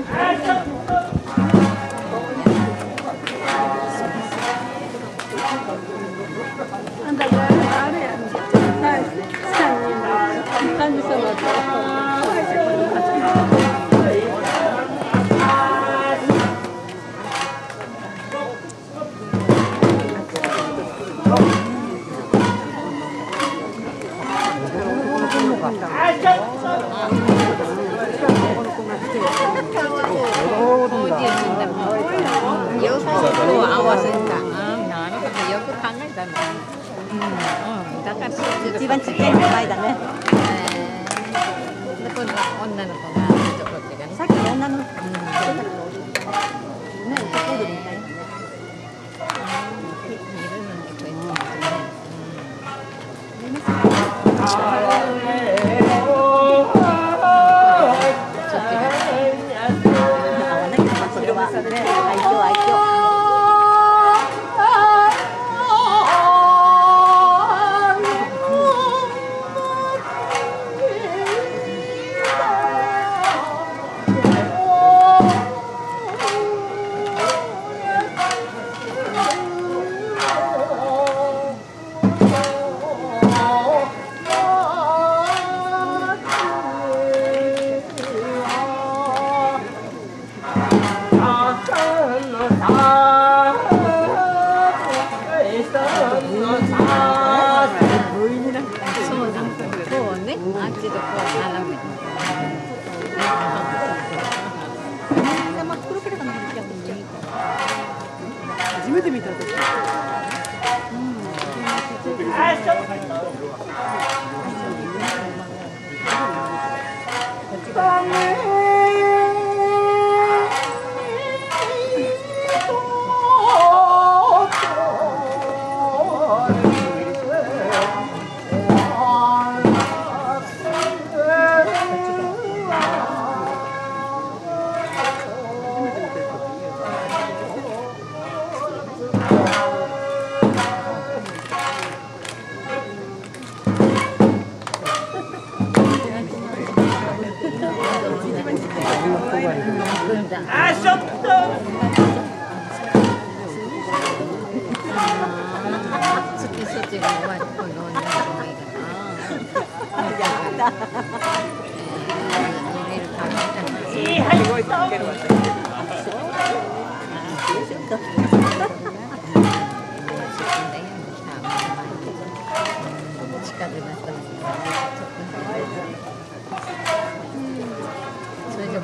あんたがあれやん。はい。三人の神様と。一番ちっちゃいの前だね。で今度女の子がちょこってがね。さっきの女の子、うやってね初めて見た時。そっちそっちがすごいかける感じだなそれで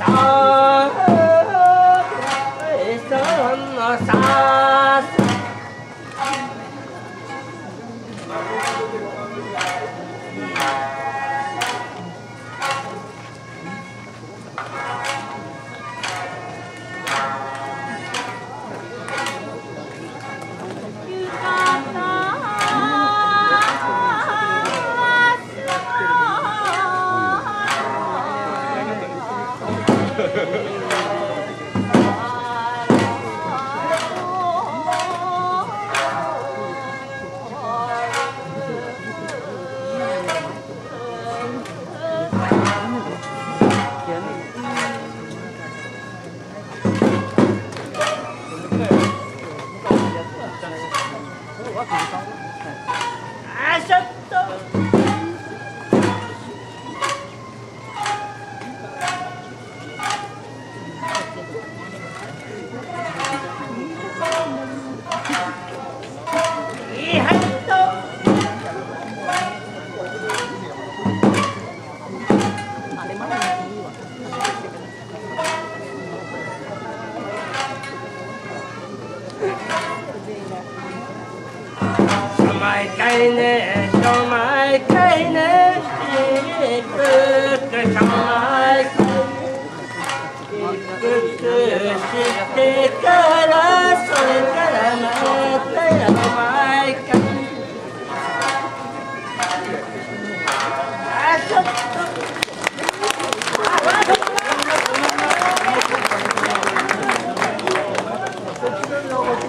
啊。ちゃった。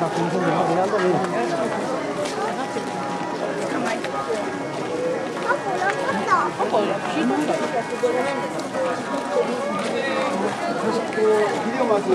다 공손히 하긴 하더니 그 비디오 맛이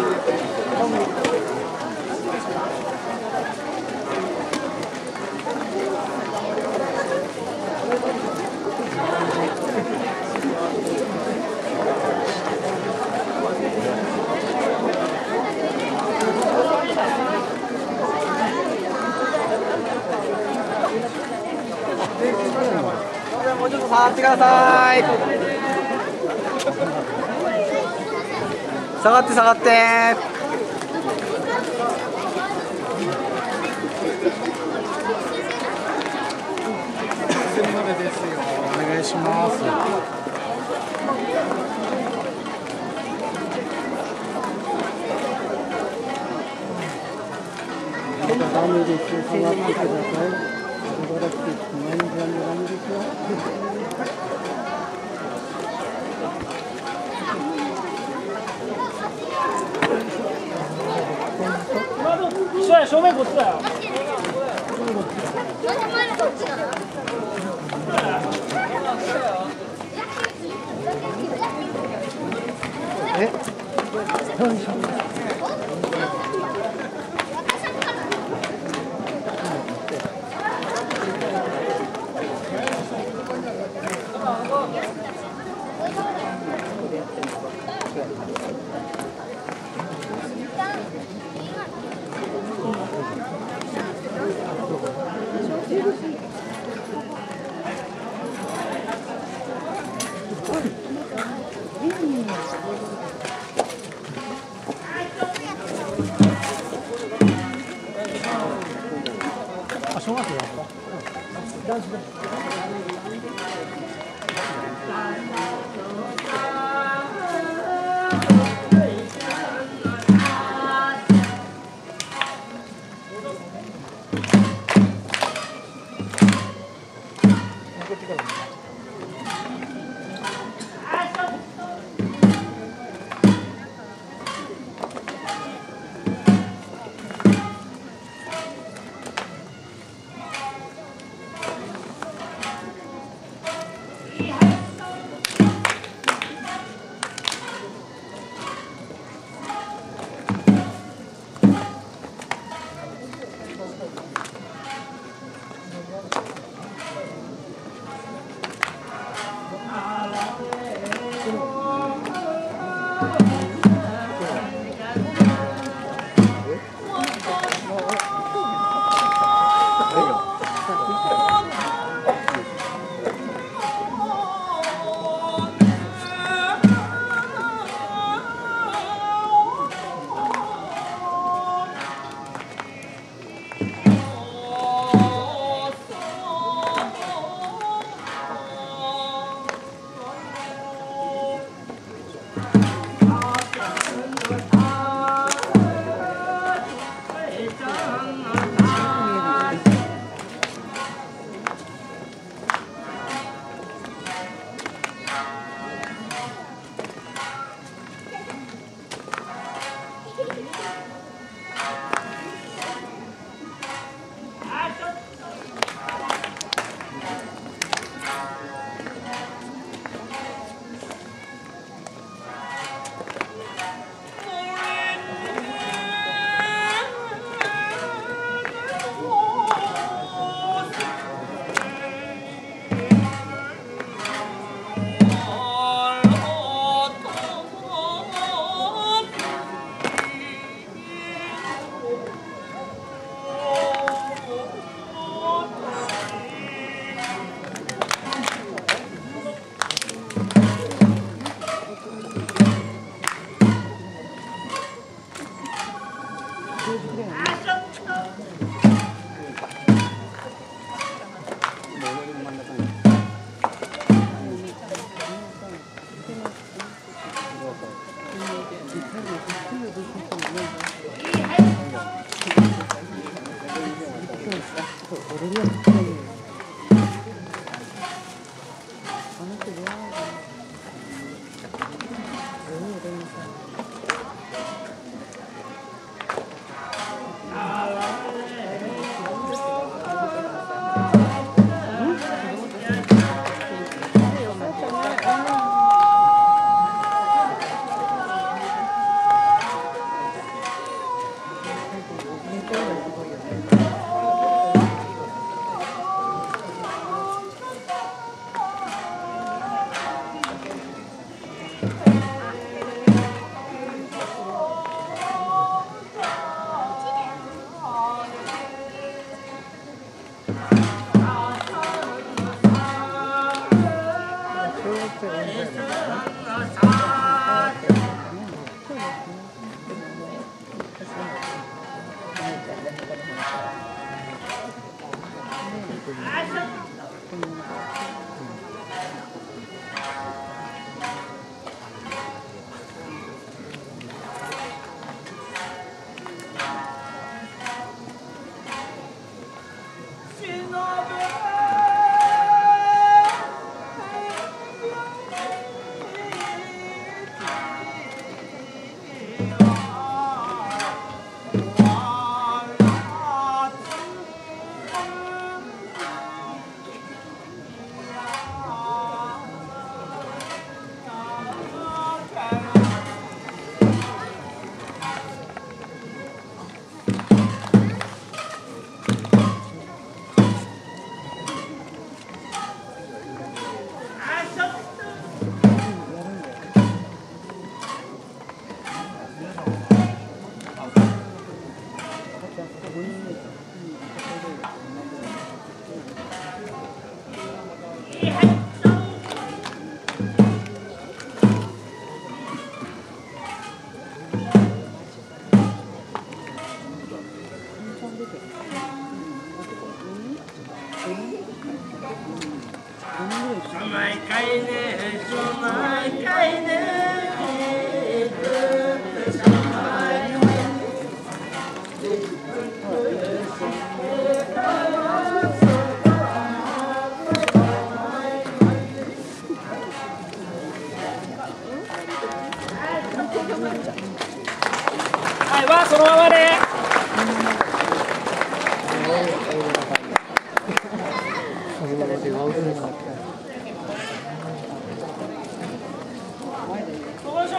っと下がってください。下がって下がって。お願いします。ダメですよ下がってくださいしばらく何時間でダメです。よ正面こっちだよ毎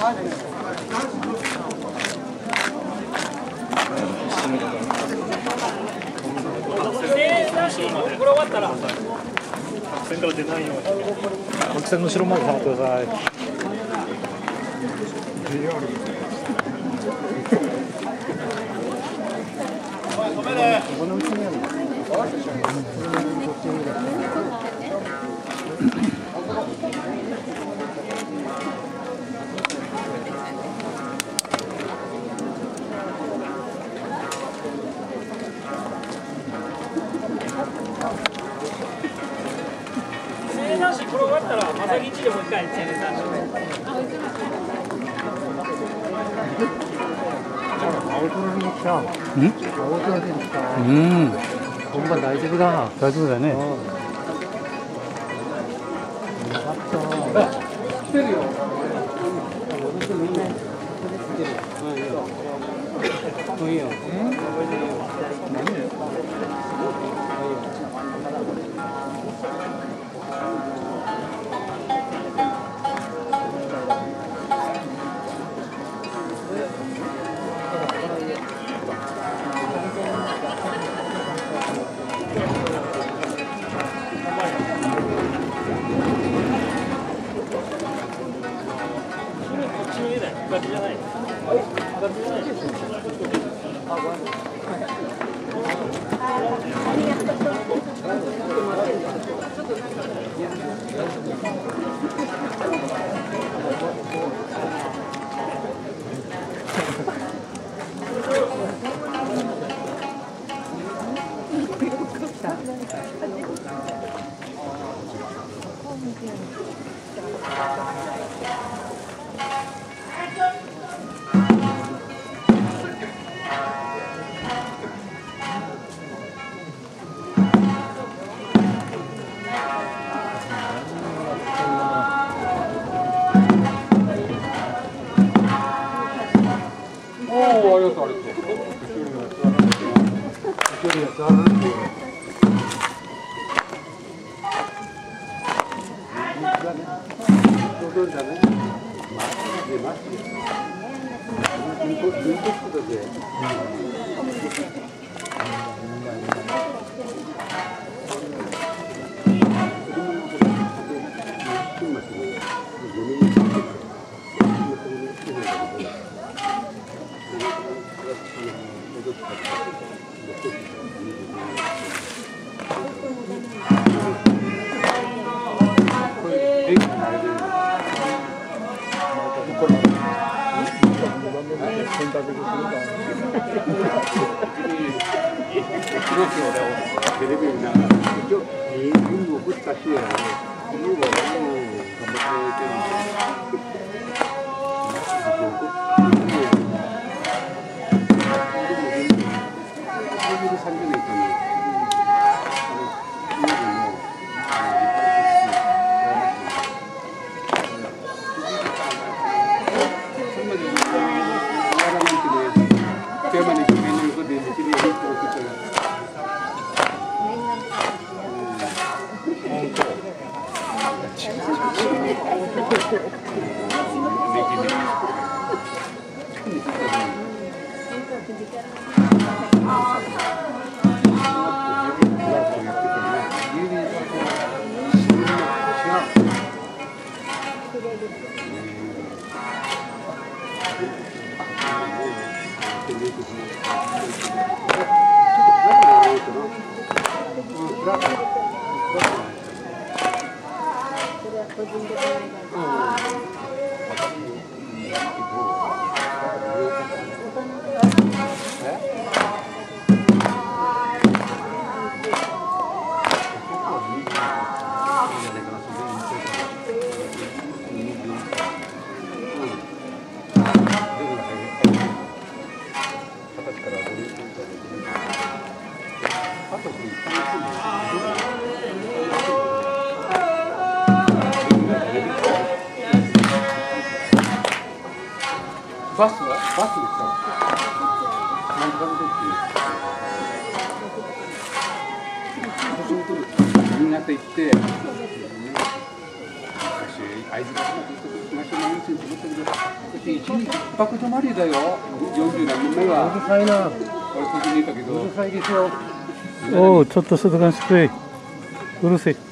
これ終わったら。白線の後ろまでってください。このうちにあるの正ダンスこれ終わったら、まさきちでもう一回、正ダンス。青空に来た青空に来たうん、本番大丈夫だ。大丈夫だよね。テレビ見ながら、一応、リングを振ったし、リングを頑張バスはバスで来たの何からでって新潟行って昔会津から東の温泉と思ったけどだって一日一泊泊まりだよ40何年目はうるさいな。俺そこにいたけどうるさいですよ。おお、ちょっと静かにしくれ。うるせえ。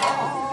Oh.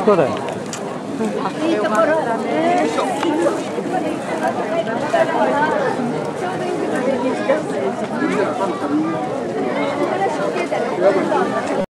最高だよ。